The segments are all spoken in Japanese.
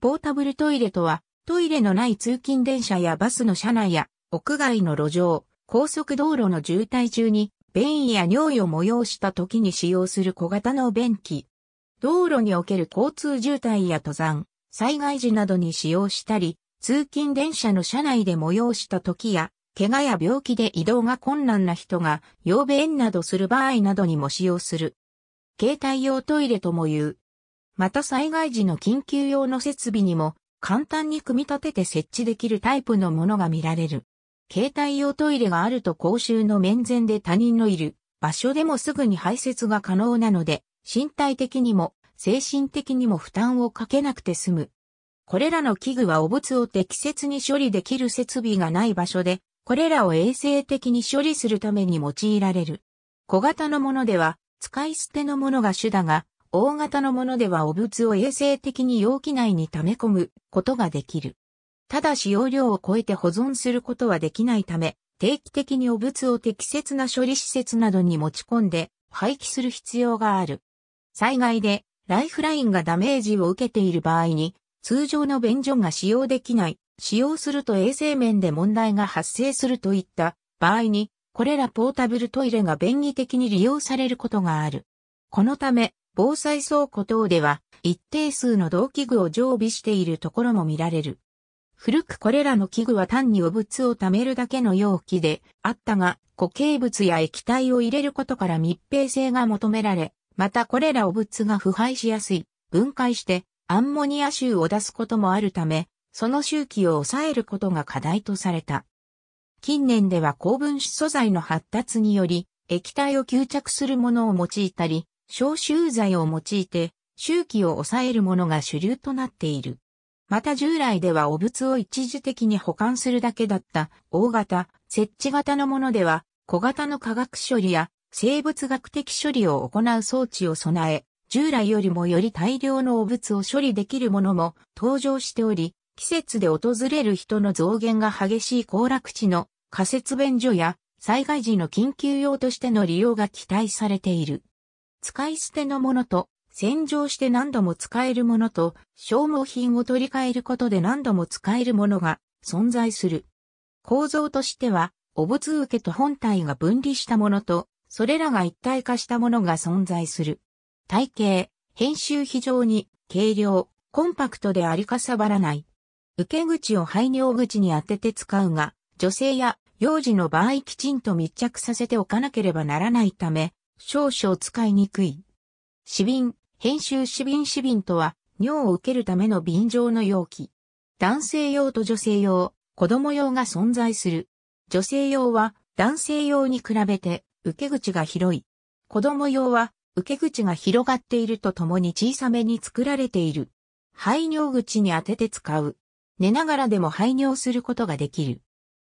ポータブルトイレとは、トイレのない通勤電車やバスの車内や屋外の路上、高速道路の渋滞中に便意や尿意を催した時に使用する小型の便器。道路における交通渋滞や登山、災害時などに使用したり、通勤電車の車内で催した時や、怪我や病気で移動が困難な人が、用便などする場合などにも使用する。携帯用トイレとも言う。また災害時の緊急用の設備にも簡単に組み立てて設置できるタイプのものが見られる。携帯用トイレがあると公衆の面前で他人のいる場所でもすぐに排泄が可能なので、身体的にも精神的にも負担をかけなくて済む。これらの器具は汚物を適切に処理できる設備がない場所で、これらを衛生的に処理するために用いられる。小型のものでは、使い捨てのものが主だが、大型のものでは汚物を衛生的に容器内に溜め込むことができる。ただし容量を超えて保存することはできないため、定期的に汚物を適切な処理施設などに持ち込んで廃棄する必要がある。災害でライフラインがダメージを受けている場合に、通常の便所が使用できない、使用すると衛生面で問題が発生するといった場合に、これらポータブルトイレが便宜的に利用されることがある。このため、防災倉庫等では一定数の同器具を常備しているところも見られる。古くこれらの器具は単に汚物を貯めるだけの容器であったが、固形物や液体を入れることから密閉性が求められ、またこれら汚物が腐敗しやすい、分解してアンモニア臭を出すこともあるため、その周期を抑えることが課題とされた。近年では高分子素材の発達により、液体を吸着するものを用いたり、消臭剤を用いて周期を抑えるものが主流となっている。また従来では汚物を一時的に保管するだけだった大型、設置型のものでは小型の化学処理や生物学的処理を行う装置を備え、従来よりもより大量の汚物を処理できるものも登場しており、季節で訪れる人の増減が激しい行楽地の仮設便所や災害時の緊急用としての利用が期待されている。使い捨てのものと、洗浄して何度も使えるものと、消耗品を取り替えることで何度も使えるものが存在する。構造としては、汚物受けと本体が分離したものと、それらが一体化したものが存在する。体型、編集非常に軽量、コンパクトでありかさばらない。受け口を排尿口に当てて使うが、女性や幼児の場合きちんと密着させておかなければならないため、少々使いにくい。死瓶、編集死瓶死瓶とは、尿を受けるための瓶状の容器。男性用と女性用、子供用が存在する。女性用は男性用に比べて受け口が広い。子供用は受け口が広がっているとともに小さめに作られている。排尿口に当てて使う。寝ながらでも排尿することができる。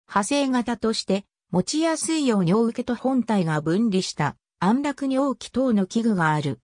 派生型として持ちやすいよう尿受けと本体が分離した安楽尿器等の器具がある。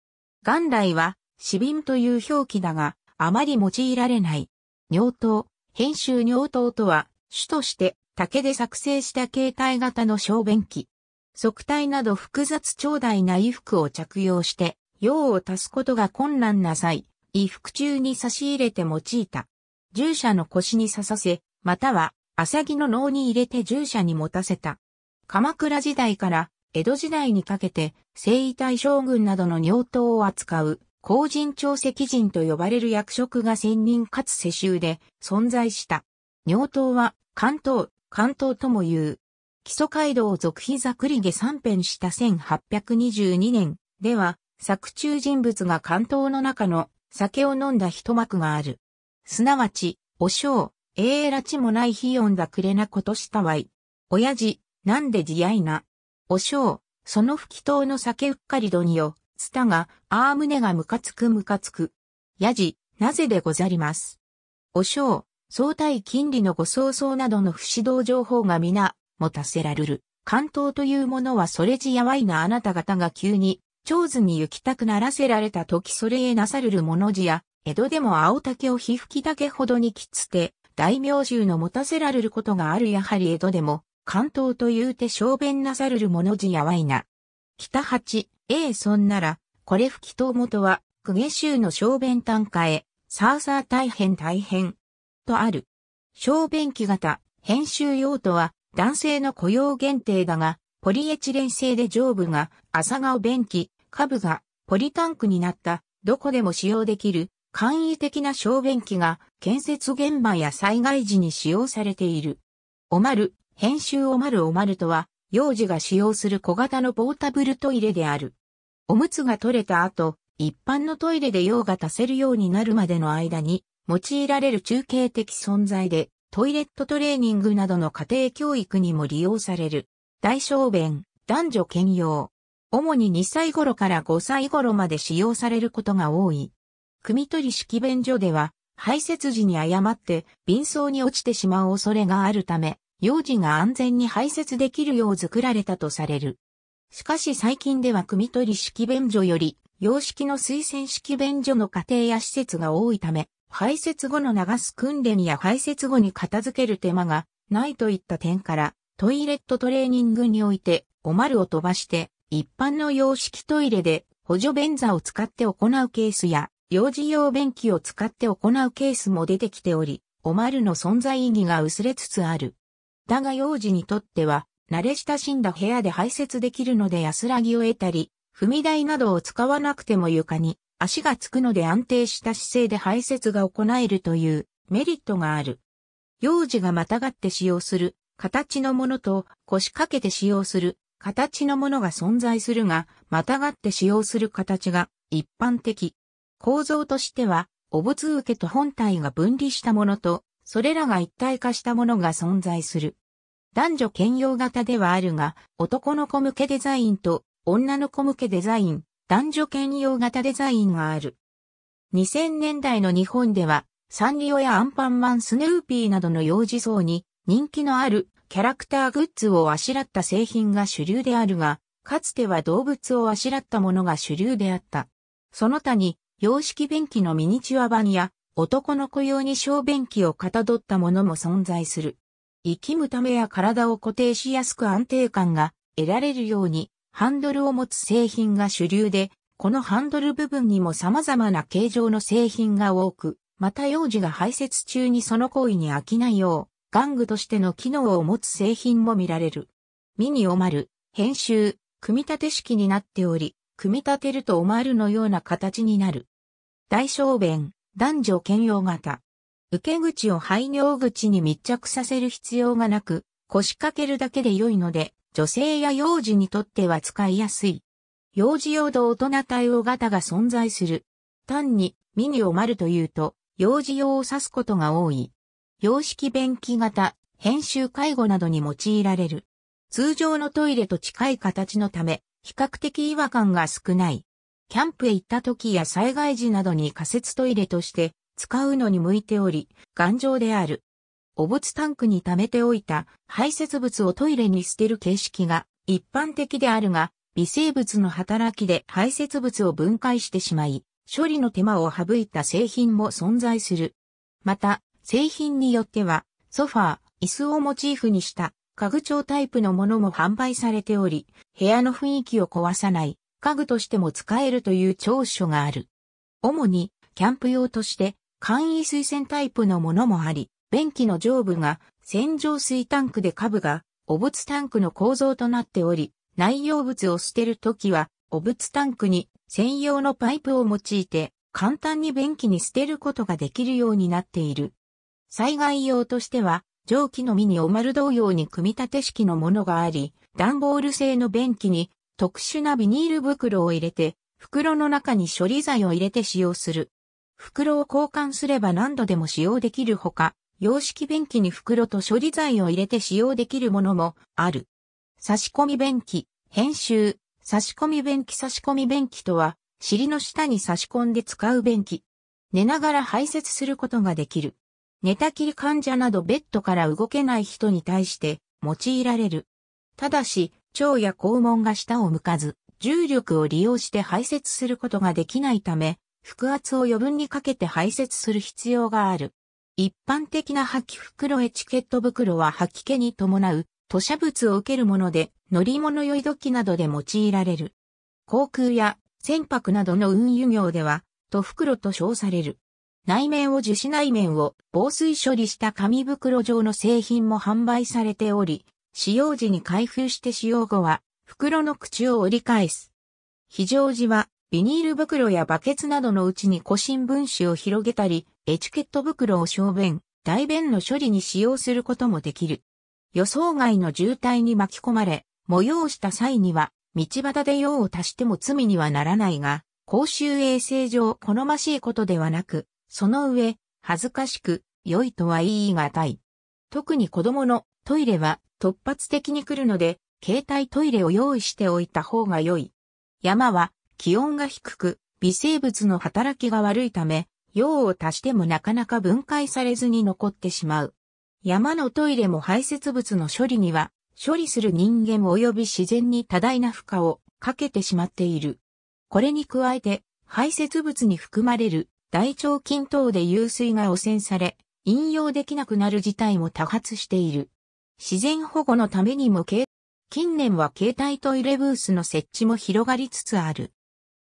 元来は、死瓶という表記だが、あまり用いられない。尿頭、編集尿頭とは、主として竹で作成した携帯型の小便器。側体など複雑長大な衣服を着用して、用を足すことが困難な際、衣服中に差し入れて用いた。従者の腰に刺させ、または、浅木の脳に入れて従者に持たせた。鎌倉時代から江戸時代にかけて、征夷大将軍などの尿頭を扱う、公人長石人と呼ばれる役職が専任かつ世襲で存在した。尿頭は、関東、関東とも言う。基礎街道続碑作り下三編した1822年では、作中人物が関東の中の酒を飲んだ一幕がある。すなわち、お正、ええらちもない日読んだくれなことしたわい。親父、なんで自愛な？おしょう、その吹きとの酒うっかりどによ、つたが、ああ胸がムカつくムカつく。やじ、なぜでござります？おしょう、相対金利のご相々などの不指導情報が皆、持たせられる。関東というものはそれじやわいなあなた方が急に、長図に行きたくならせられた時それへなさるるものじや、江戸でも青竹をひ吹きだけほどにきつて、大名衆の持たせられることがあるやはり江戸でも、関東と言うて小便なさるる者字やわいな。北八、ええそんなら、これ吹きと元は、公家州の小便単価へ、さあさあ大変大変。とある。小便器型、編集用途は男性の雇用限定だが、ポリエチレン製で上部が朝顔便器、下部がポリタンクになったどこでも使用できる簡易的な小便器が建設現場や災害時に使用されている。おまる、編集おまるおまるとは、幼児が使用する小型のポータブルトイレである。おむつが取れた後、一般のトイレで用が足せるようになるまでの間に、用いられる中継的存在で、トイレットトレーニングなどの家庭教育にも利用される。大小便、男女兼用。主に2歳頃から5歳頃まで使用されることが多い。組取り式便所では、排泄時に誤って便槽に落ちてしまう恐れがあるため、幼児が安全に排泄できるよう作られたとされる。しかし最近では組取式便所より、洋式の推薦式便所の家庭や施設が多いため、排泄後の流す訓練や排泄後に片付ける手間がないといった点から、トイレットトレーニングにおいて、おまるを飛ばして、一般の洋式トイレで補助便座を使って行うケースや、幼児用便器を使って行うケースも出てきており、おまるの存在意義が薄れつつある。だが幼児にとっては、慣れ親しんだ部屋で排泄できるので安らぎを得たり、踏み台などを使わなくても床に足がつくので安定した姿勢で排泄が行えるというメリットがある。幼児がまたがって使用する形のものと腰掛けて使用する形のものが存在するが、またがって使用する形が一般的。構造としては、お仏受けと本体が分離したものと、それらが一体化したものが存在する。男女兼用型ではあるが、男の子向けデザインと女の子向けデザイン、男女兼用型デザインがある。2000年代の日本では、サンリオやアンパンマンスヌーピーなどの幼児層に人気のあるキャラクターグッズをあしらった製品が主流であるが、かつては動物をあしらったものが主流であった。その他に洋式便器のミニチュア版や、男の子用に小便器をかたどったものも存在する。生きむためや体を固定しやすく安定感が得られるように、ハンドルを持つ製品が主流で、このハンドル部分にも様々な形状の製品が多く、また幼児が排泄中にその行為に飽きないよう、玩具としての機能を持つ製品も見られる。ミニオマル、編集、組み立て式になっており、組み立てるとオマルのような形になる。大小便、男女兼用型。受け口を排尿口に密着させる必要がなく、腰掛けるだけで良いので、女性や幼児にとっては使いやすい。幼児用と大人対応型が存在する。単にミニを丸というと、幼児用を指すことが多い。洋式便器型、編集介護などに用いられる。通常のトイレと近い形のため、比較的違和感が少ない。キャンプへ行った時や災害時などに仮設トイレとして使うのに向いており、頑丈である。お物タンクに溜めておいた排泄物をトイレに捨てる形式が一般的であるが、微生物の働きで排泄物を分解してしまい、処理の手間を省いた製品も存在する。また、製品によっては、ソファー、椅子をモチーフにした家具調タイプのものも販売されており、部屋の雰囲気を壊さない家具としても使えるという長所がある。主に、キャンプ用として、簡易水洗タイプのものもあり、便器の上部が洗浄水タンクで下部が汚物タンクの構造となっており、内容物を捨てるときは、汚物タンクに専用のパイプを用いて、簡単に便器に捨てることができるようになっている。災害用としては、蒸気のミニオマル同様に組み立て式のものがあり、段ボール製の便器に特殊なビニール袋を入れて、袋の中に処理剤を入れて使用する。袋を交換すれば何度でも使用できるほか、洋式便器に袋と処理剤を入れて使用できるものもある。差し込み便器、編集、差し込み便器差し込み便器とは、尻の下に差し込んで使う便器。寝ながら排泄することができる。寝たきり患者などベッドから動けない人に対して用いられる。ただし、腸や肛門が下を向かず、重力を利用して排泄することができないため、腹圧を余分にかけて排泄する必要がある。一般的な吐き袋エチケット袋は吐き気に伴う吐砂物を受けるもので乗り物酔い時などで用いられる。航空や船舶などの運輸業では、吐袋と称される。内面を樹脂内面を防水処理した紙袋状の製品も販売されており、使用時に開封して使用後は袋の口を折り返す。非常時はビニール袋やバケツなどのうちに古新聞紙を広げたり、エチケット袋を小便、大便の処理に使用することもできる。予想外の渋滞に巻き込まれ、催した際には、道端で用を足しても罪にはならないが、公衆衛生上好ましいことではなく、その上、恥ずかしく、良いとは言い難い。特に子供のトイレは突発的に来るので、携帯トイレを用意しておいた方が良い。山は気温が低く、微生物の働きが悪いため、用を足してもなかなか分解されずに残ってしまう。山のトイレも排泄物の処理には、処理する人間及び自然に多大な負荷をかけてしまっている。これに加えて、排泄物に含まれる大腸菌等で湧水が汚染され、引用できなくなる事態も多発している。自然保護のためにも近年は携帯トイレブースの設置も広がりつつある。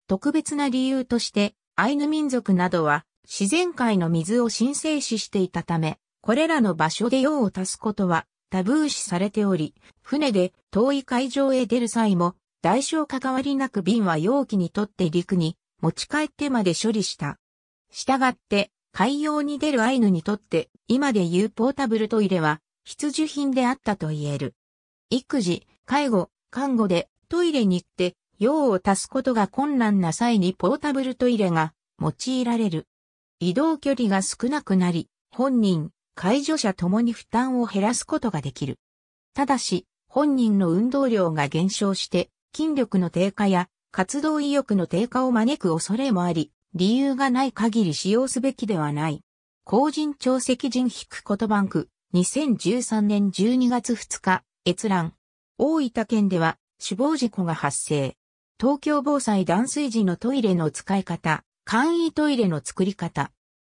特別な理由として、アイヌ民族などは自然界の水を神聖視していたため、これらの場所で用を足すことはタブー視されており、船で遠い海上へ出る際も、代償関わりなく瓶は容器に取って陸に持ち帰ってまで処理した。したがって、海洋に出るアイヌにとって、今で言うポータブルトイレは、必需品であったと言える。育児、介護、看護でトイレに行って、用を足すことが困難な際にポータブルトイレが用いられる。移動距離が少なくなり、本人、介助者ともに負担を減らすことができる。ただし、本人の運動量が減少して、筋力の低下や活動意欲の低下を招く恐れもあり、理由がない限り使用すべきではない。高人潮石人引くことバンク、2013年12月2日、閲覧。大分県では死亡事故が発生。東京防災断水時のトイレの使い方、簡易トイレの作り方。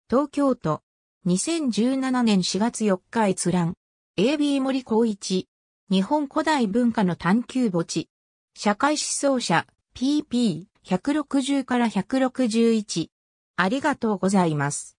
東京都。2017年4月4日閲覧。AB 森光一。日本古代文化の探求墓地。社会思想者 PP160 から161。ありがとうございます。